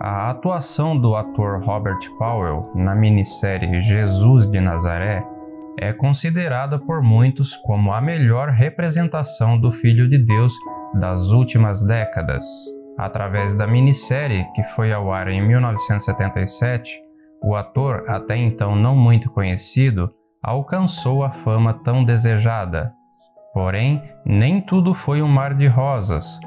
A atuação do ator Robert Powell na minissérie Jesus de Nazaré é considerada por muitos como a melhor representação do Filho de Deus das últimas décadas. Através da minissérie que foi ao ar em 1977, o ator, até então não muito conhecido, alcançou a fama tão desejada. Porém, nem tudo foi um mar de rosas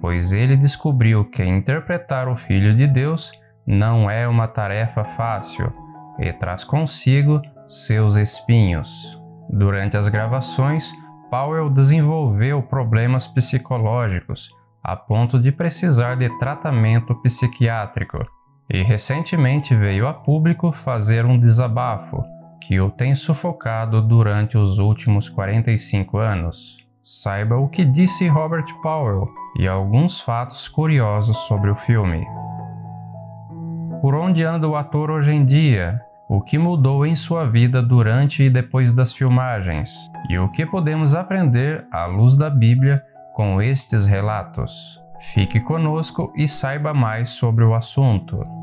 pois ele descobriu que interpretar o Filho de Deus não é uma tarefa fácil e traz consigo seus espinhos. Durante as gravações, Powell desenvolveu problemas psicológicos a ponto de precisar de tratamento psiquiátrico e recentemente veio a público fazer um desabafo que o tem sufocado durante os últimos 45 anos. Saiba o que disse Robert Powell e alguns fatos curiosos sobre o filme. Por onde anda o ator hoje em dia? O que mudou em sua vida durante e depois das filmagens? E o que podemos aprender à luz da Bíblia com estes relatos? Fique conosco e saiba mais sobre o assunto.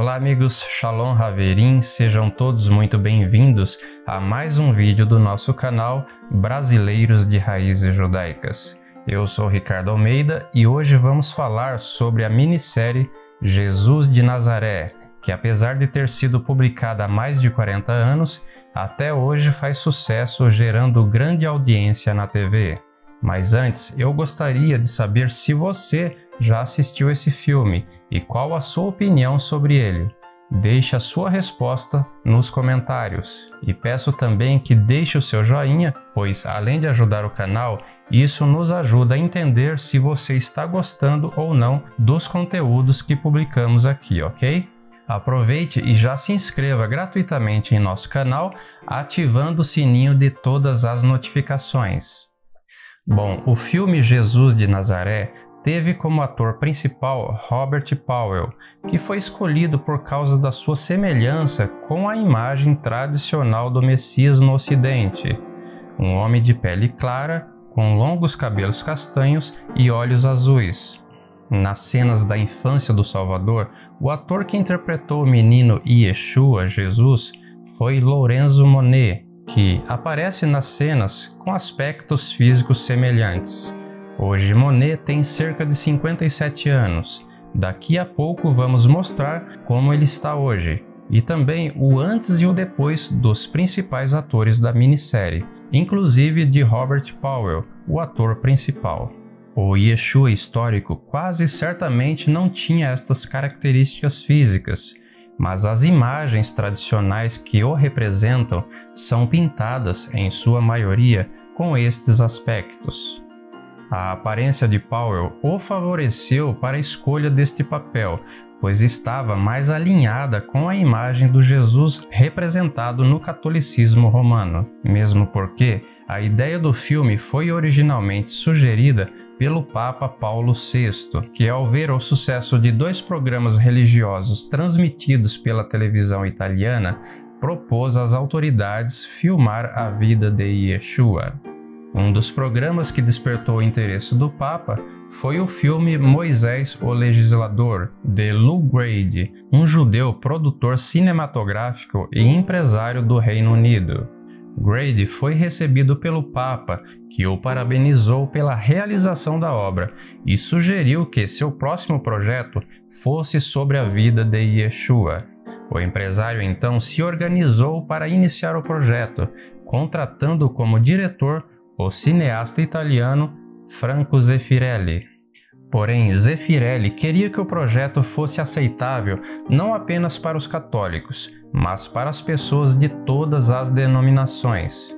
Olá amigos, Shalom Haverim, sejam todos muito bem-vindos a mais um vídeo do nosso canal Brasileiros de Raízes Judaicas. Eu sou Ricardo Almeida e hoje vamos falar sobre a minissérie Jesus de Nazaré, que apesar de ter sido publicada há mais de 40 anos, até hoje faz sucesso gerando grande audiência na TV. Mas antes, eu gostaria de saber se você já assistiu esse filme e qual a sua opinião sobre ele. Deixe a sua resposta nos comentários e peço também que deixe o seu joinha, pois além de ajudar o canal, isso nos ajuda a entender se você está gostando ou não dos conteúdos que publicamos aqui, ok? Aproveite e já se inscreva gratuitamente em nosso canal, ativando o sininho de todas as notificações. Bom, o filme Jesus de Nazaré teve como ator principal Robert Powell, que foi escolhido por causa da sua semelhança com a imagem tradicional do Messias no Ocidente. Um homem de pele clara, com longos cabelos castanhos e olhos azuis. Nas cenas da infância do Salvador, o ator que interpretou o menino Yeshua, Jesus, foi Lorenzo Monet, que aparece nas cenas com aspectos físicos semelhantes. Hoje Monet tem cerca de 57 anos. Daqui a pouco vamos mostrar como ele está hoje e também o antes e o depois dos principais atores da minissérie, inclusive de Robert Powell, o ator principal. O Yeshua histórico quase certamente não tinha estas características físicas, mas as imagens tradicionais que o representam são pintadas, em sua maioria, com estes aspectos. A aparência de Powell o favoreceu para a escolha deste papel, pois estava mais alinhada com a imagem do Jesus representado no catolicismo romano, mesmo porque a ideia do filme foi originalmente sugerida pelo Papa Paulo VI, que ao ver o sucesso de dois programas religiosos transmitidos pela televisão italiana, propôs às autoridades filmar a vida de Yeshua. Um dos programas que despertou o interesse do Papa foi o filme Moisés o Legislador, de Lou Grade, um judeu produtor cinematográfico e empresário do Reino Unido. Grady foi recebido pelo Papa, que o parabenizou pela realização da obra e sugeriu que seu próximo projeto fosse sobre a vida de Yeshua. O empresário então se organizou para iniciar o projeto, contratando como diretor o cineasta italiano Franco Zeffirelli. Porém, Zeffirelli queria que o projeto fosse aceitável não apenas para os católicos, mas para as pessoas de todas as denominações.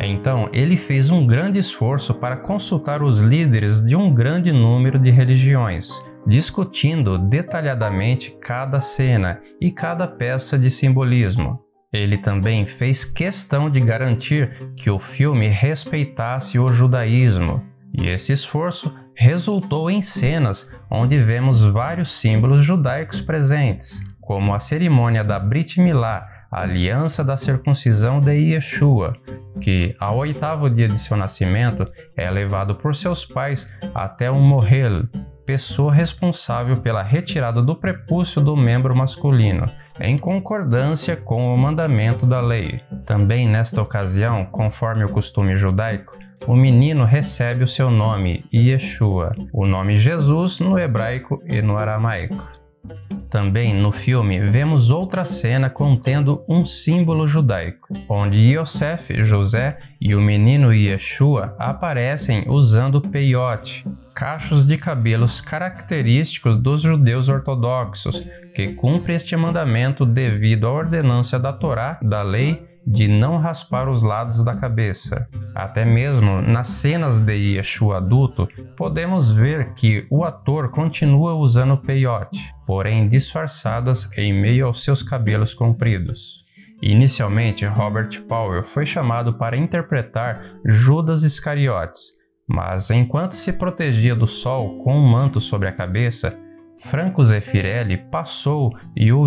Então, ele fez um grande esforço para consultar os líderes de um grande número de religiões, discutindo detalhadamente cada cena e cada peça de simbolismo. Ele também fez questão de garantir que o filme respeitasse o judaísmo, e esse esforço resultou em cenas onde vemos vários símbolos judaicos presentes, como a cerimônia da Brit Milá, a aliança da circuncisão de Yeshua, que, ao oitavo dia de seu nascimento, é levado por seus pais até o Mohel, pessoa responsável pela retirada do prepúcio do membro masculino, em concordância com o mandamento da lei. Também nesta ocasião, conforme o costume judaico, o menino recebe o seu nome, Yeshua, o nome Jesus no hebraico e no aramaico. Também no filme vemos outra cena contendo um símbolo judaico, onde Yosef, José e o menino Yeshua aparecem usando peiote, cachos de cabelos característicos dos judeus ortodoxos, que cumprem este mandamento devido à ordenância da Torá, da lei de não raspar os lados da cabeça. Até mesmo nas cenas de Yeshua adulto, podemos ver que o ator continua usando peiote, porém disfarçadas em meio aos seus cabelos compridos. Inicialmente, Robert Powell foi chamado para interpretar Judas Iscariotes, mas enquanto se protegia do sol com um manto sobre a cabeça, Franco Zeffirelli passou e o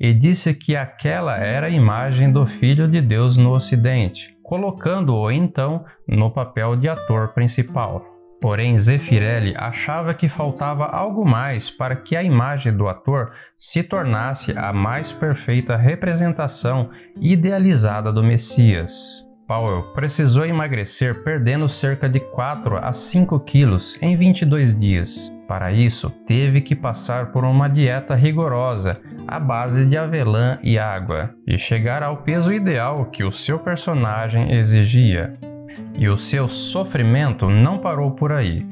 e disse que aquela era a imagem do Filho de Deus no Ocidente, colocando-o então no papel de ator principal. Porém, Zeffirelli achava que faltava algo mais para que a imagem do ator se tornasse a mais perfeita representação idealizada do Messias. Powell precisou emagrecer perdendo cerca de 4 a 5 quilos em 22 dias. Para isso, teve que passar por uma dieta rigorosa à base de avelã e água e chegar ao peso ideal que o seu personagem exigia. E o seu sofrimento não parou por aí.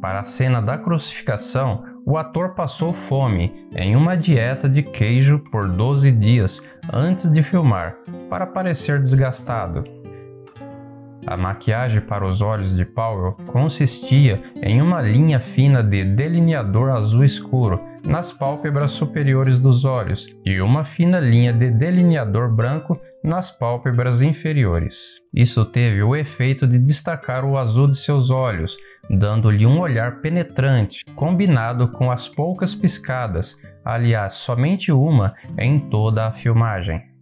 Para a cena da crucificação, o ator passou fome em uma dieta de queijo por 12 dias antes de filmar, para parecer desgastado. A maquiagem para os olhos de Powell consistia em uma linha fina de delineador azul escuro nas pálpebras superiores dos olhos e uma fina linha de delineador branco nas pálpebras inferiores. Isso teve o efeito de destacar o azul de seus olhos, dando-lhe um olhar penetrante, combinado com as poucas piscadas, aliás, somente uma em toda a filmagem.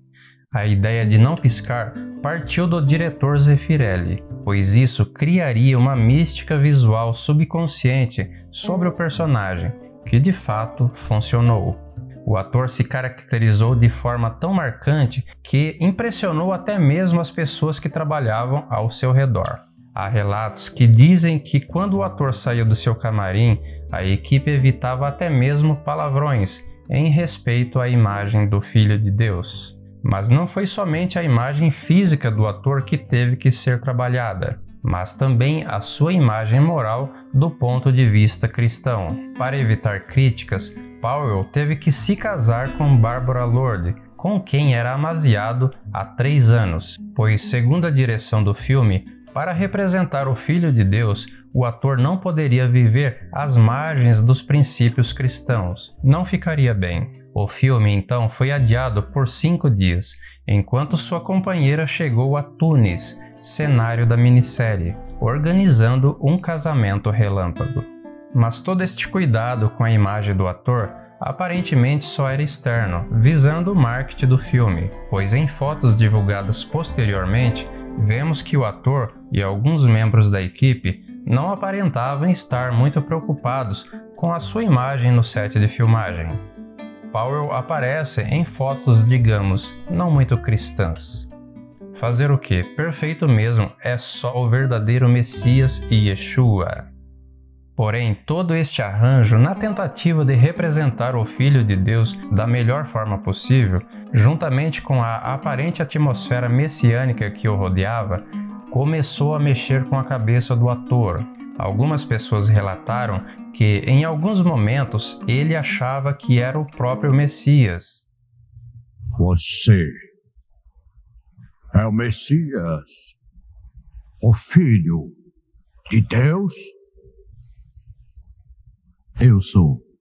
A ideia de não piscar partiu do diretor Zeffirelli, pois isso criaria uma mística visual subconsciente sobre o personagem, que de fato funcionou. O ator se caracterizou de forma tão marcante que impressionou até mesmo as pessoas que trabalhavam ao seu redor. Há relatos que dizem que quando o ator saiu do seu camarim, a equipe evitava até mesmo palavrões em respeito à imagem do Filho de Deus. Mas não foi somente a imagem física do ator que teve que ser trabalhada, mas também a sua imagem moral do ponto de vista cristão. Para evitar críticas, Powell teve que se casar com Barbara Lord, com quem era amasiado há três anos, pois, segundo a direção do filme, para representar o Filho de Deus, o ator não poderia viver às margens dos princípios cristãos. Não ficaria bem. O filme então foi adiado por cinco dias, enquanto sua companheira chegou a Tunis, cenário da minissérie, organizando um casamento relâmpago. Mas todo este cuidado com a imagem do ator aparentemente só era externo, visando o marketing do filme, pois em fotos divulgadas posteriormente, vemos que o ator e alguns membros da equipe não aparentavam estar muito preocupados com a sua imagem no set de filmagem. Powell aparece em fotos, digamos, não muito cristãs. Fazer o que? Perfeito mesmo, é só o verdadeiro Messias e Yeshua. Porém, todo este arranjo, na tentativa de representar o Filho de Deus da melhor forma possível, juntamente com a aparente atmosfera messiânica que o rodeava, começou a mexer com a cabeça do ator. Algumas pessoas relataram que em alguns momentos ele achava que era o próprio Messias. Você é o Messias, o Filho de Deus? Eu sou.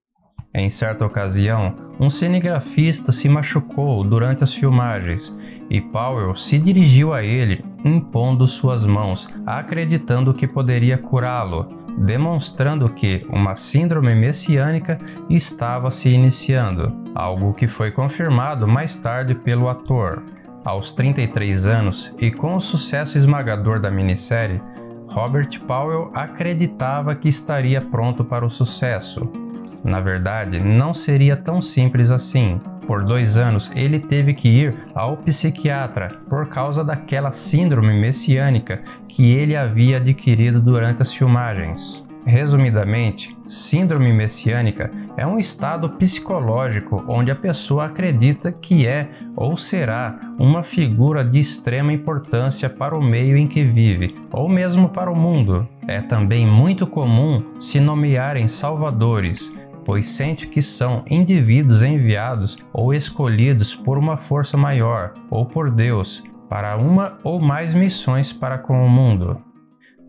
Em certa ocasião, um cinegrafista se machucou durante as filmagens e Powell se dirigiu a ele impondo suas mãos, acreditando que poderia curá-lo, demonstrando que uma síndrome messiânica estava se iniciando, algo que foi confirmado mais tarde pelo ator. Aos 33 anos e com o sucesso esmagador da minissérie, Robert Powell acreditava que estaria pronto para o sucesso. Na verdade, não seria tão simples assim. Por dois anos, ele teve que ir ao psiquiatra por causa daquela síndrome messiânica que ele havia adquirido durante as filmagens. Resumidamente, síndrome messiânica é um estado psicológico onde a pessoa acredita que é ou será uma figura de extrema importância para o meio em que vive, ou mesmo para o mundo. É também muito comum se nomearem salvadores, pois sente que são indivíduos enviados ou escolhidos por uma força maior ou por Deus para uma ou mais missões para com o mundo.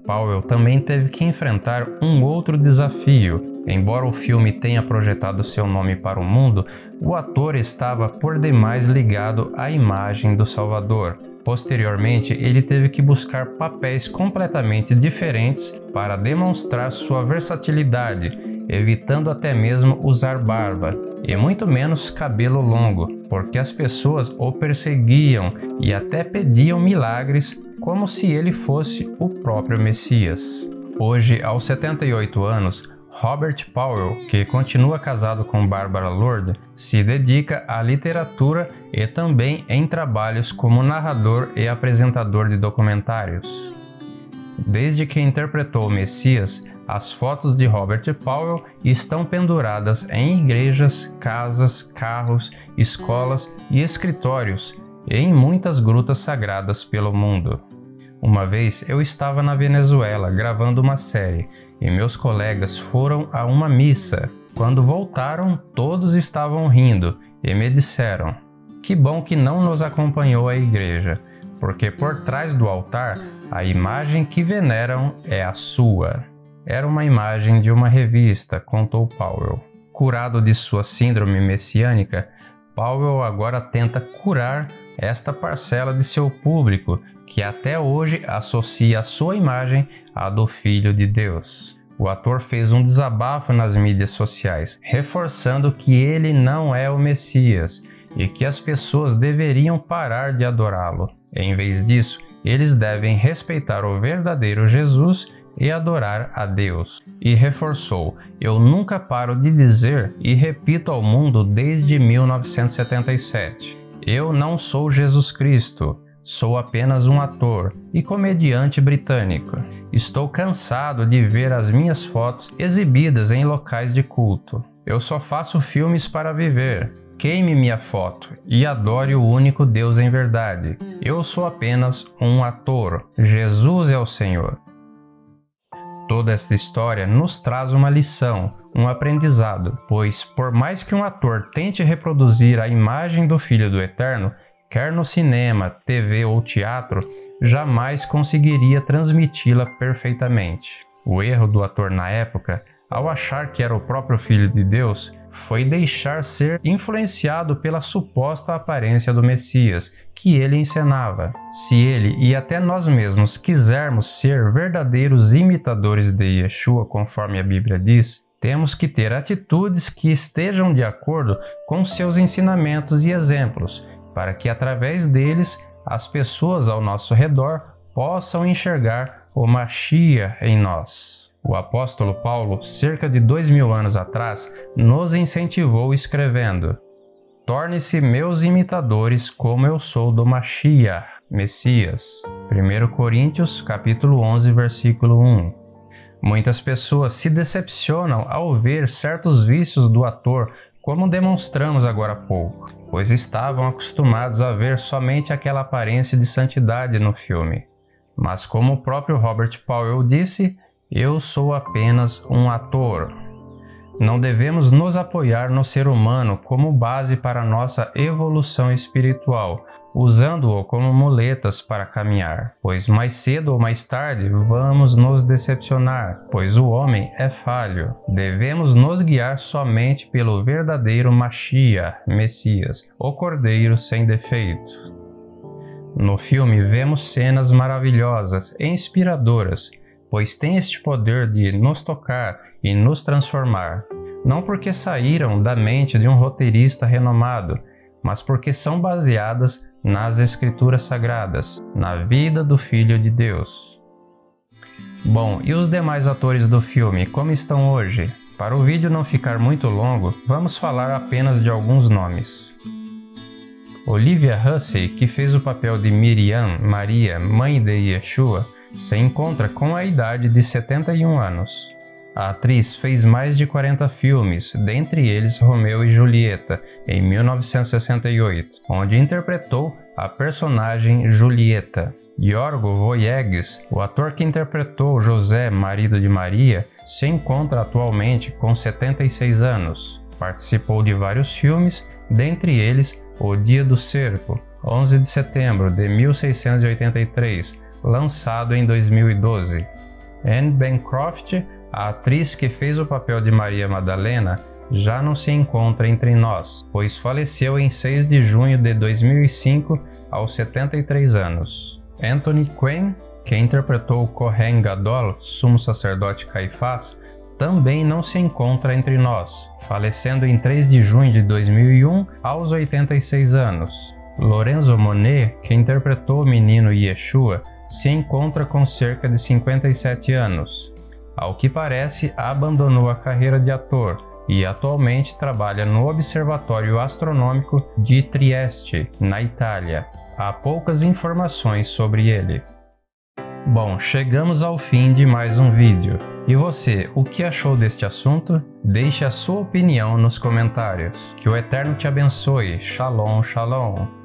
Powell também teve que enfrentar um outro desafio. Embora o filme tenha projetado seu nome para o mundo, o ator estava por demais ligado à imagem do Salvador. Posteriormente, ele teve que buscar papéis completamente diferentes para demonstrar sua versatilidade, evitando até mesmo usar barba e muito menos cabelo longo, porque as pessoas o perseguiam e até pediam milagres como se ele fosse o próprio Messias. Hoje, aos 78 anos, Robert Powell, que continua casado com Barbara Lord, se dedica à literatura e também em trabalhos como narrador e apresentador de documentários. Desde que interpretou o Messias, as fotos de Robert Powell estão penduradas em igrejas, casas, carros, escolas e escritórios em muitas grutas sagradas pelo mundo. Uma vez eu estava na Venezuela gravando uma série e meus colegas foram a uma missa. Quando voltaram, todos estavam rindo e me disseram: Que bom que não nos acompanhou à igreja, porque por trás do altar a imagem que veneram é a sua. Era uma imagem de uma revista, contou Powell. Curado de sua síndrome messiânica, Powell agora tenta curar esta parcela de seu público que até hoje associa a sua imagem à do Filho de Deus. O ator fez um desabafo nas mídias sociais, reforçando que ele não é o Messias e que as pessoas deveriam parar de adorá-lo. Em vez disso, eles devem respeitar o verdadeiro Jesus e adorar a Deus. E reforçou: Eu nunca paro de dizer e repito ao mundo desde 1977. Eu não sou Jesus Cristo. Sou apenas um ator e comediante britânico. Estou cansado de ver as minhas fotos exibidas em locais de culto. Eu só faço filmes para viver. Queime minha foto e adore o único Deus em verdade. Eu sou apenas um ator. Jesus é o Senhor. Toda esta história nos traz uma lição, um aprendizado, pois, por mais que um ator tente reproduzir a imagem do Filho do Eterno, quer no cinema, TV ou teatro, jamais conseguiria transmiti-la perfeitamente. O erro do ator na época, ao achar que era o próprio Filho de Deus, foi deixar ser influenciado pela suposta aparência do Messias que ele encenava. Se ele e até nós mesmos quisermos ser verdadeiros imitadores de Yeshua, conforme a Bíblia diz, temos que ter atitudes que estejam de acordo com seus ensinamentos e exemplos, para que através deles as pessoas ao nosso redor possam enxergar o Machia em nós. O apóstolo Paulo, cerca de dois mil anos atrás, nos incentivou escrevendo: Torne-se meus imitadores, como eu sou do Machia, Messias. 1 Coríntios, capítulo 11, versículo 1. Muitas pessoas se decepcionam ao ver certos vícios do ator como demonstramos agora há pouco, pois estavam acostumados a ver somente aquela aparência de santidade no filme. Mas, como o próprio Robert Powell disse, eu sou apenas um ator. Não devemos nos apoiar no ser humano como base para nossa evolução espiritual, usando-o como muletas para caminhar, pois mais cedo ou mais tarde vamos nos decepcionar, pois o homem é falho. Devemos nos guiar somente pelo verdadeiro Machia, Messias, o Cordeiro sem defeito. No filme vemos cenas maravilhosas e inspiradoras, pois tem este poder de nos tocar e nos transformar, não porque saíram da mente de um roteirista renomado, mas porque são baseadas nas Escrituras Sagradas, na vida do Filho de Deus. Bom, e os demais atores do filme, como estão hoje? Para o vídeo não ficar muito longo, vamos falar apenas de alguns nomes. Olivia Hussey, que fez o papel de Miriam, Maria, mãe de Yeshua, se encontra com a idade de 71 anos. A atriz fez mais de 40 filmes, dentre eles Romeu e Julieta, em 1968, onde interpretou a personagem Julieta. Yorgo Voyegues, o ator que interpretou José, marido de Maria, se encontra atualmente com 76 anos. Participou de vários filmes, dentre eles O Dia do Cerco, 11 de setembro de 1683, lançado em 2012. Anne Bancroft, a atriz que fez o papel de Maria Madalena, já não se encontra entre nós, pois faleceu em 6 de junho de 2005 aos 73 anos. Anthony Quinn, que interpretou Kohen Gadol, sumo sacerdote Caifás, também não se encontra entre nós, falecendo em 3 de junho de 2001 aos 86 anos. Lorenzo Monet, que interpretou o menino Yeshua, se encontra com cerca de 57 anos. Ao que parece, abandonou a carreira de ator e atualmente trabalha no Observatório Astronômico de Trieste, na Itália. Há poucas informações sobre ele. Bom, chegamos ao fim de mais um vídeo. E você, o que achou deste assunto? Deixe a sua opinião nos comentários. Que o Eterno te abençoe. Shalom, shalom.